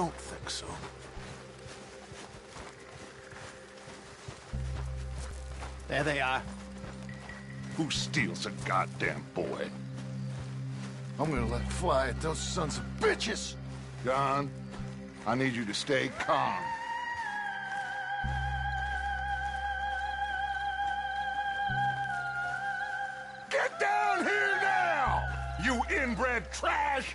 don't think so. There they are. Who steals a goddamn boy? I'm gonna let fly at those sons of bitches! John, I need you to stay calm. Get down here now! You inbred trash!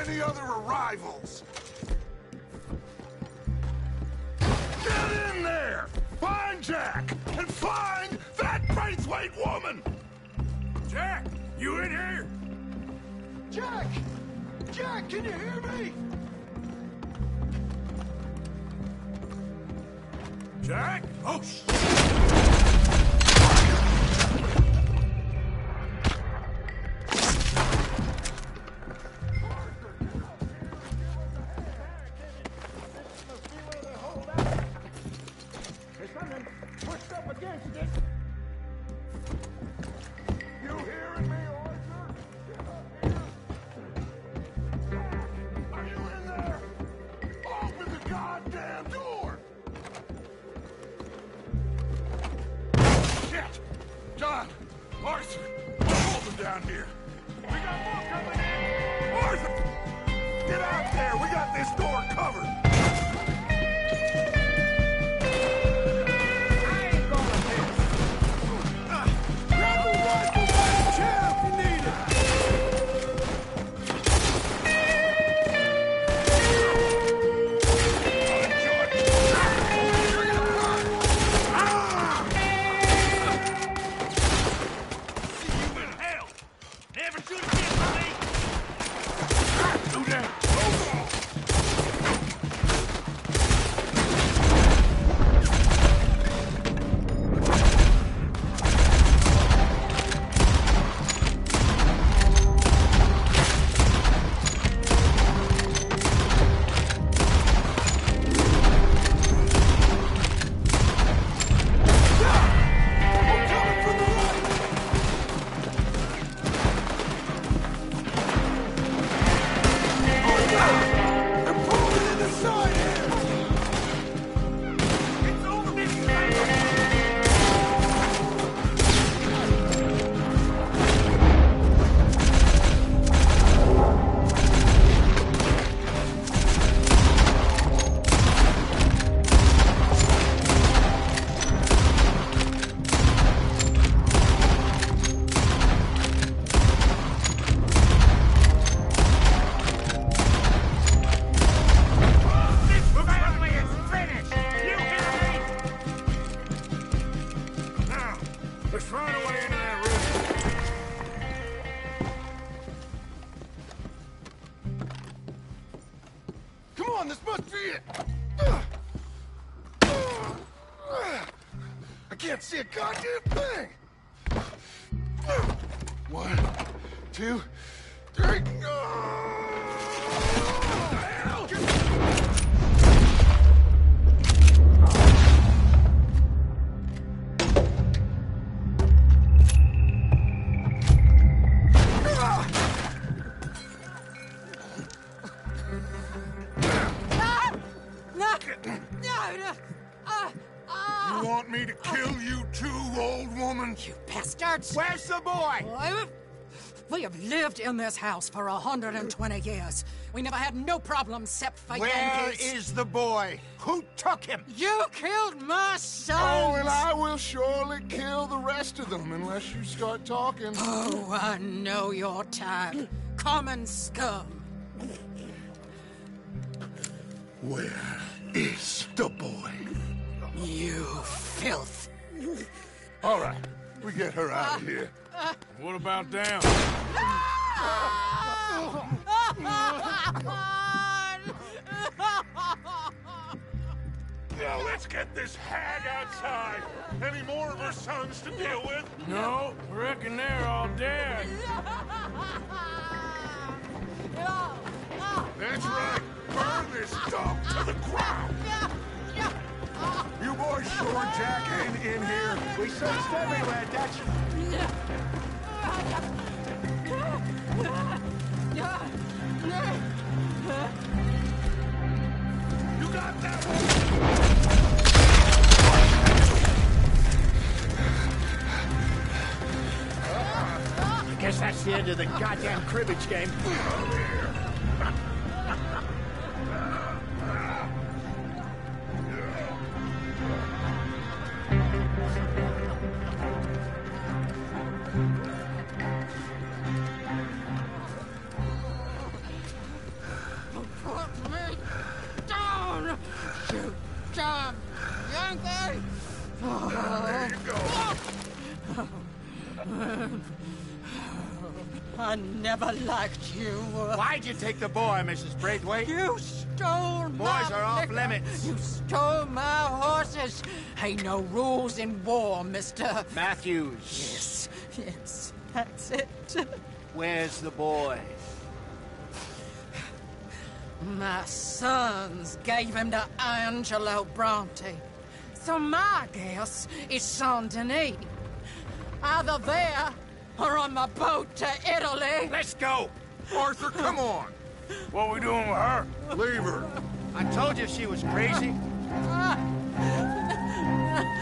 any other arrivals. Get in there! Find Jack! And find that Braithwaite woman! Jack, you in here? Jack! Jack, can you hear me? Jack? Oh, sh- John! Arthur! Hold them down here! We got more coming in! Arthur! Get out there! We got this door covered! You bastards! Where's the boy? We have lived in this house for 120 years. We never had no problems except for Where Yankees. is the boy? Who took him? You killed my son! Oh, and I will surely kill the rest of them unless you start talking. Oh, I know your type. Common scum. Where is the boy? You filth. All right, we get her out of here. What about down? Now let's get this hag outside. Any more of her sons to deal with? No, reckon they're all dead. That's right. Burn this dog to the ground. Sure in here. We searched everywhere. You got that one? I guess that's the end of the goddamn cribbage game. You damn Yankee! There you go. I never liked you. Why'd you take the boy, Mrs. Braithwaite? You stole my Boys are off liquor. limits. You stole my horses. Ain't no rules in war, mister. Matthews, Yes, yes, that's it. where's the boy? My sons gave him to Angelo Bronte. So my guess is Saint Denis. Either there or on the boat to Italy. Let's go. Arthur, come on. What are we doing with her? Leave her. I told you she was crazy.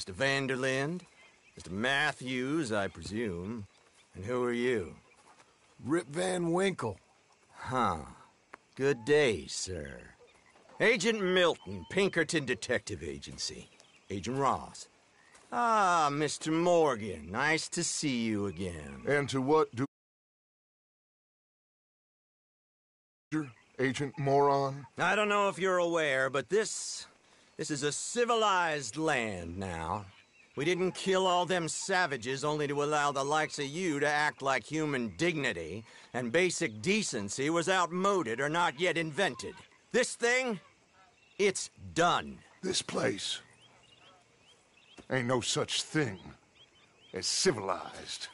Mr. van der Linde, Mr. Matthews, I presume. And who are you? Rip Van Winkle. Huh. Good day, sir. Agent Milton, Pinkerton Detective Agency. Agent Ross. Ah, Mr. Morgan, nice to see you again. And to what do Agent Moron? I don't know if you're aware, but this. This is a civilized land now. We didn't kill all them savages only to allow the likes of you to act like human dignity, and basic decency was outmoded or not yet invented. This thing, it's done. This place ain't no such thing as civilized.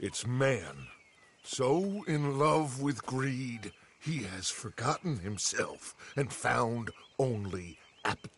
It's man. So in love with greed, he has forgotten himself and found only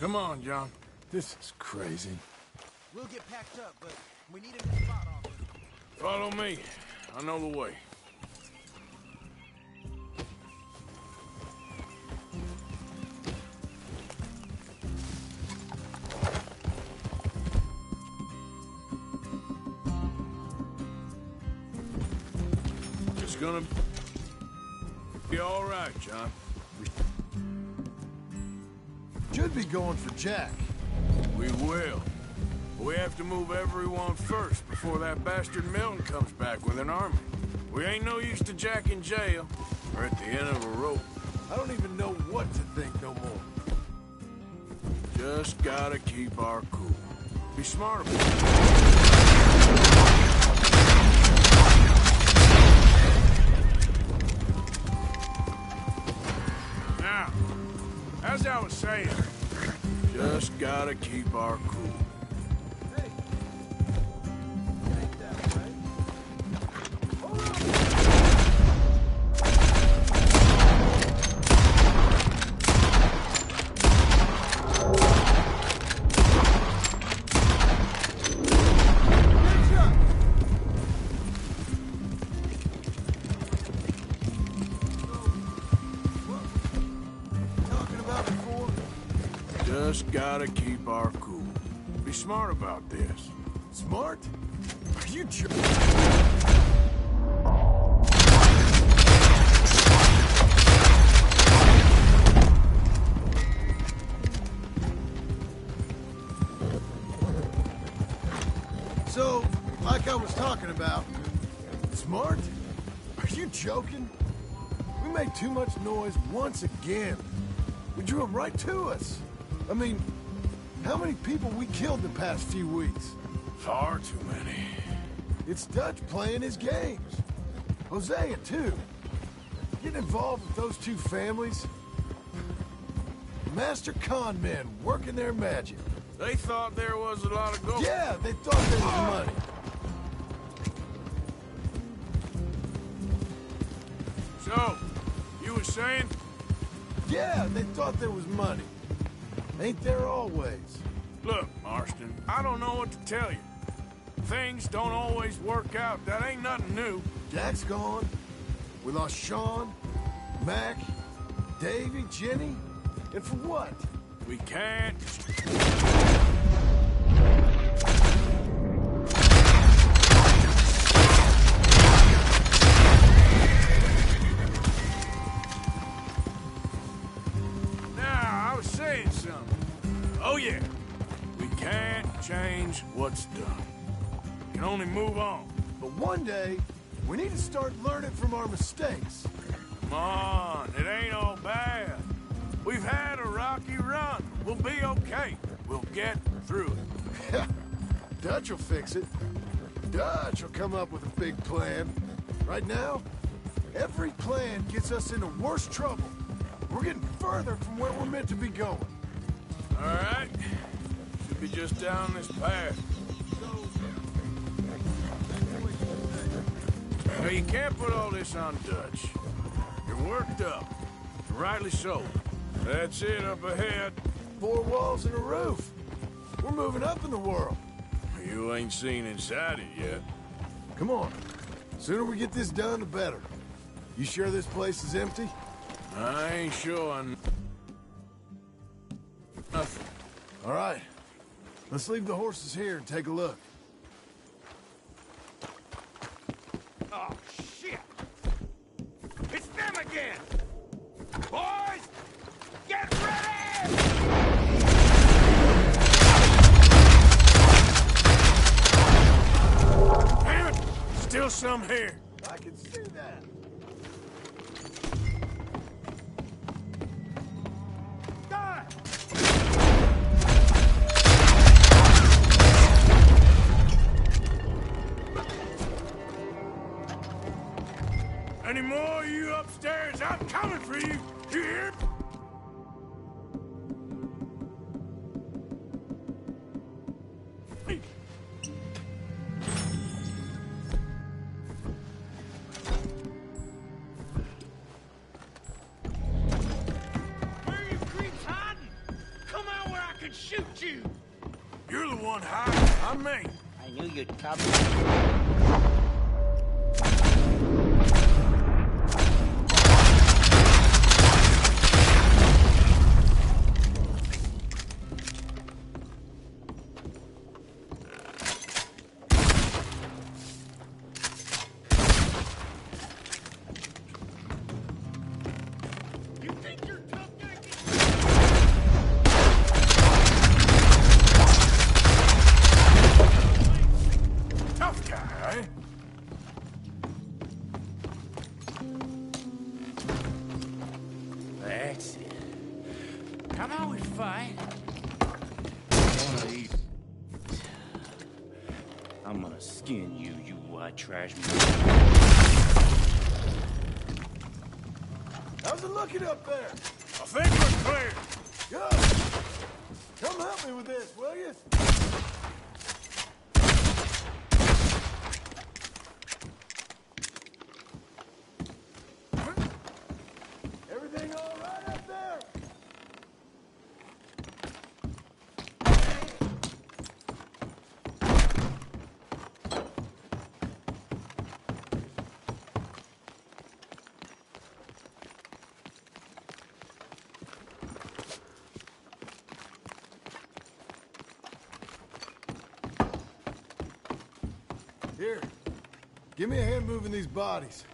Come on, John. This is crazy. We'll get packed up, but we need a new spot off. Follow me. I know the way. It's gonna be all right, John. Should be going for Jack. We will. But we have to move everyone first before that bastard Milton comes back with an army. We ain't no use to Jack in jail or at the end of a rope. I don't even know what to think no more. Just gotta keep our cool. Be smart about it. Now, as I was saying, just gotta keep our cool. Joking? We made too much noise once again. We drew them right to us. I mean, how many people we killed the past few weeks? Far too many. It's Dutch playing his games. Hosea, too. Getting involved with those two families. Master con men working their magic. They thought there was a lot of gold. Yeah, they thought there was money. Saying? Yeah, they thought there was money. Ain't there always? Look, Marston, I don't know what to tell you. Things don't always work out. That ain't nothing new. Jack's gone. We lost Sean, Mac, Davy, Jenny. And for what? We can't. Oh, yeah. We can't change what's done. We can only move on. But one day, we need to start learning from our mistakes. Come on, it ain't all bad. We've had a rocky run. We'll be okay. We'll get through it. Dutch will fix it. Dutch will come up with a big plan. Right now, every plan gets us into worse trouble. We're getting further from where we're meant to be going. All right. Should be just down this path. Now, you can't put all this on Dutch. You're worked up. Rightly so. That's it up ahead. Four walls and a roof. We're moving up in the world. You ain't seen inside it yet. Come on. Sooner we get this done, the better. You sure this place is empty? I ain't sure on All right. Let's leave the horses here and take a look. Oh, shit! It's them again! Boys! Get ready! Damn it! Still some here. I can see that. I trash. How's it looking up there? I think we're clear. Good. Come help me with this, will you? Everything all right up there? Here, give me a hand moving these bodies.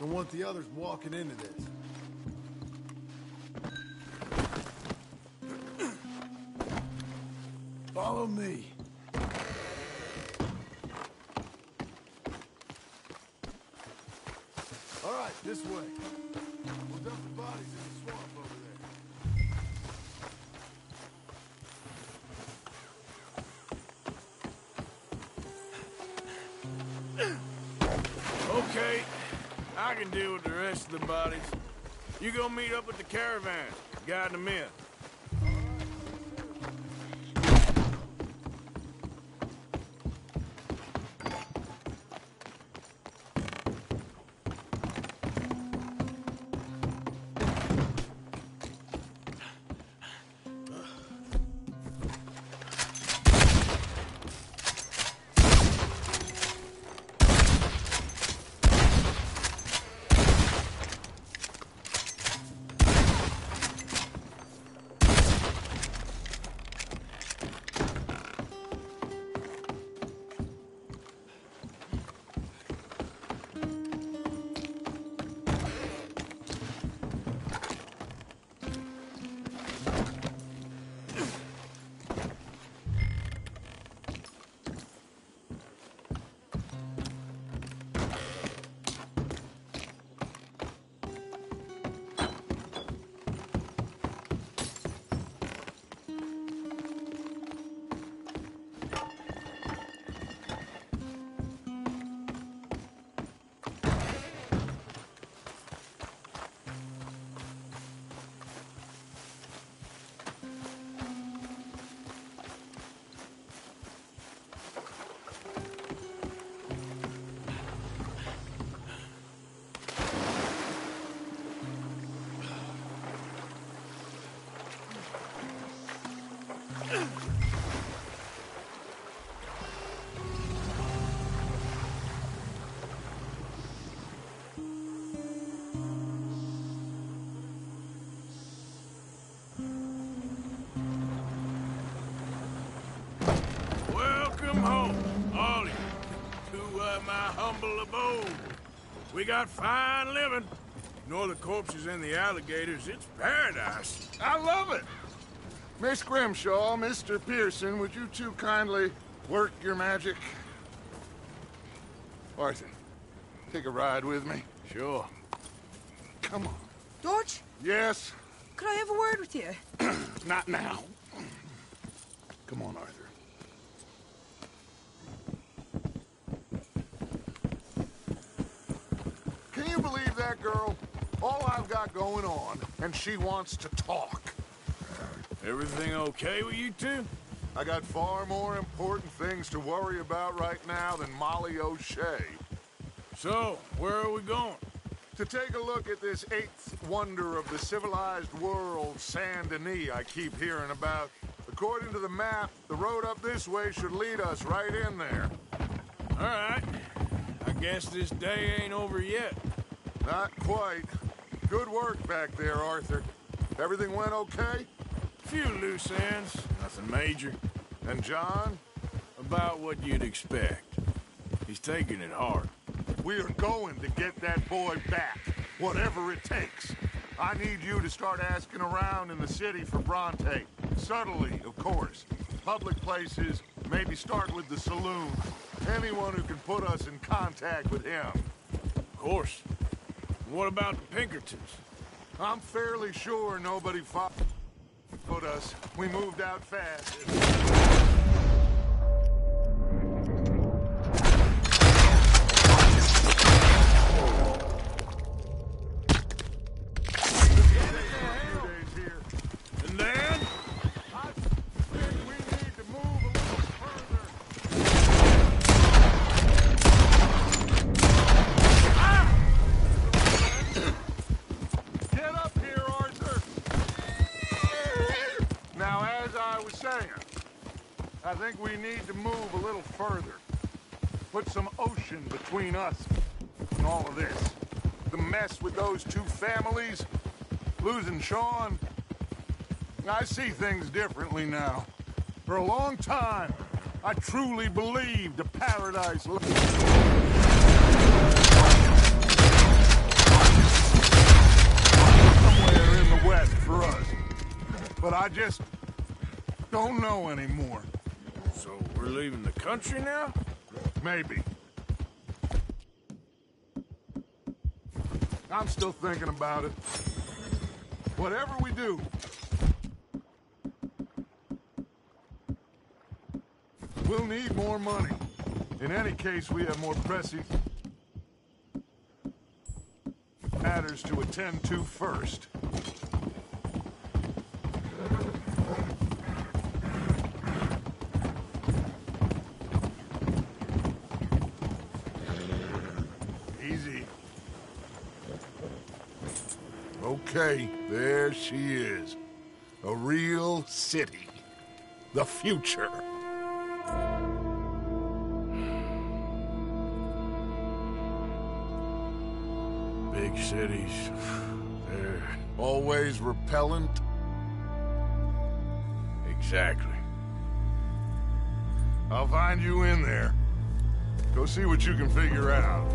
Don't want the others walking into this. Follow me. I can deal with the rest of the bodies. You go meet up with the caravan, guide them in. We got fine living. Ignore the corpses and the alligators. It's paradise. I love it. Miss Grimshaw, Mr. Pearson, would you two kindly work your magic? Arthur, take a ride with me. Sure. Come on. George? Yes, could I have a word with you? not now. Come on, Arthur. Can you believe that girl? All I've got going on, and she wants to talk. Everything okay with you two? I got far more important things to worry about right now than Molly O'Shea. So, where are we going? To take a look at this eighth wonder of the civilized world, Saint Denis, I keep hearing about. According to the map, the road up this way should lead us right in there. All right. I guess this day ain't over yet. Not quite. Good work back there, Arthur. Everything went okay? Few loose ends, nothing major. And John? About what you'd expect. He's taking it hard. We are going to get that boy back, whatever it takes. I need you to start asking around in the city for Bronte. Subtly, of course. Public places, maybe start with the saloon. Anyone who can put us in contact with him. Of course. What about Pinkertons? I'm fairly sure nobody followed us. We moved out fast. Saying, I think we need to move a little further. Put some ocean between us and all of this. The mess with those two families, losing Sean. I see things differently now. For a long time, I truly believed a paradise. somewhere in the west for us. But I just don't know anymore. So we're leaving the country now? Maybe. I'm still thinking about it. Whatever we do, we'll need more money. In any case, we have more pressing... matters to attend to first. Easy. Okay, there she is. A real city. The future. Big cities. They're Always repellent. exactly. I'll find you in there. Go see what you can figure out.